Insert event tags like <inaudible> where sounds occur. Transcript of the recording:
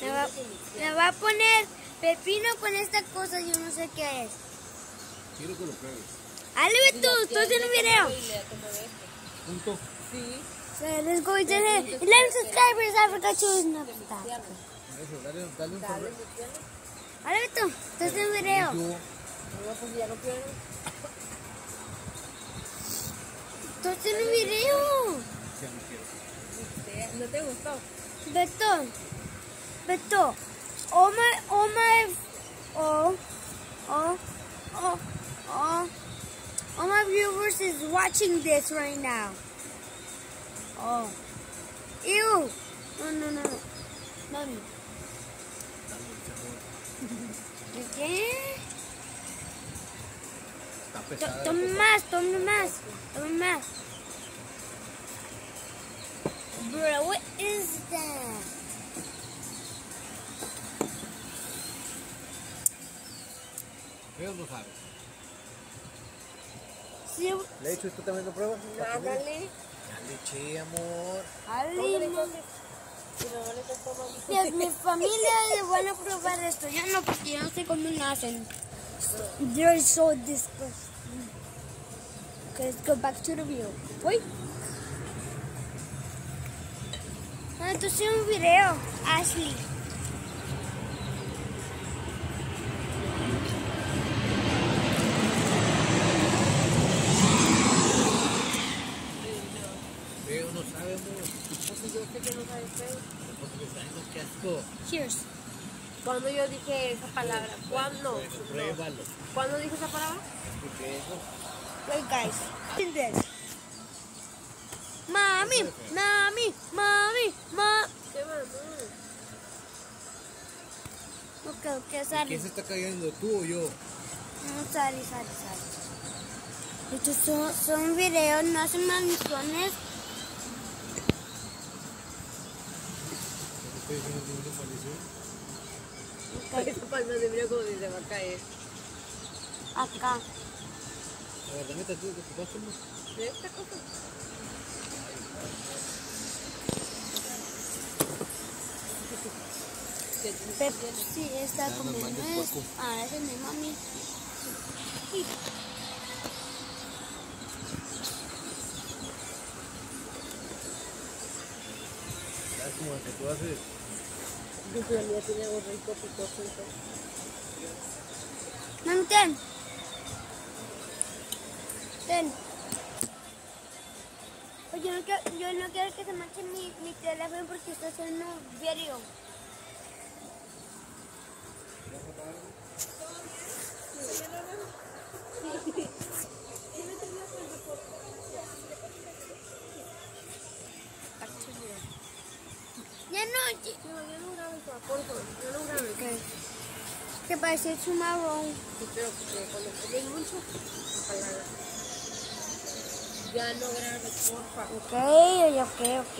Me va, me va a poner pepino con esta cosa, yo no sé qué es. Quiero que lo pruebes. Ale, tú, tú haciendo un video. Punto. Sí. So let's go to the 11 subscribers. I forgot to that. Eso, dale, dale un Dale, sorbo. Ale, tú, haciendo un video. Tú, No, pues ya no quiero. Tú haciendo un video. ya no quiero. ¿Te- ¿No te gustó? Beto, But though, all my, all my, oh oh oh oh all my viewers is watching this right now. Oh. Ew. No, no, no. Mommy. <laughs> Toma más, toma más, toma más. Bro, what is Ellos lo saben. Sí, ¿Le he hecho esto también lo pruebas? Ándale. Ya le eché, amor. Ale, no. Pero no le costó más. Mi, mi familia le van a probar esto. Yo no, porque yo no sé cómo lo hacen. They're so disgusting. Okay, let's go back to the view. Uy. Ah, entonces un video, Ashley. Qué asco. Cheers. Cuando yo dije esa palabra, ¿cuándo? Pruébalo. ¿Cuándo dije esa palabra? Porque eso. Wait, guys. In this. Mami, mami, mami, mami. ¿Qué mamá? Ok, ok, ¿Quién sorry. se está cayendo, tú o yo? No, sorry, sorry, sorry. Estos son, son videos, no hacen maldiciones. Estoy diciendo que no maldición. Esa palma de mira como si se va a caer. Acá. A ver, dame que te. ¿De esta cosa? Pepsi está como el nuez. cuerpo. Ah, esa es mi mami. Sí. ¿Sabes cómo que tú haces? Dice la mía tiene algo rico, picoso. Mami, ten. Ten. Oye, yo no quiero, yo no quiero que se manche mi, mi teléfono porque está haciendo video. Ya no, yo no grabo eso, por favor. Yo no grabo. Okay. Que parece tomorrow. Sí, pero porque cuando mucho. Ya no grabes, porfa. Ok, ok, ok.